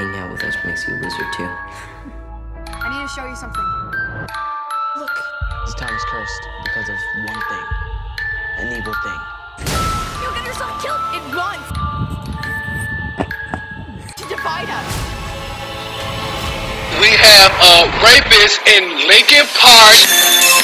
hanging out with us makes you a loser, too. I need to show you something. Look, this town is cursed because of one thing. An evil thing. You'll get yourself killed. in one. to divide us. We have a rapist in Lincoln Park.